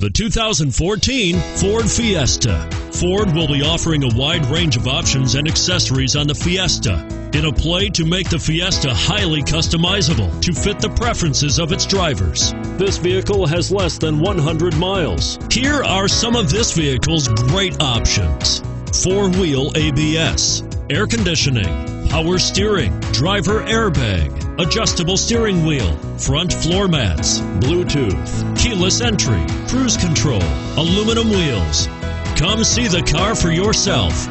The 2014 Ford Fiesta. Ford will be offering a wide range of options and accessories on the Fiesta in a play to make the Fiesta highly customizable to fit the preferences of its drivers. This vehicle has less than 100 miles. Here are some of this vehicle's great options four wheel ABS, air conditioning, power steering, driver airbag adjustable steering wheel, front floor mats, Bluetooth, keyless entry, cruise control, aluminum wheels. Come see the car for yourself.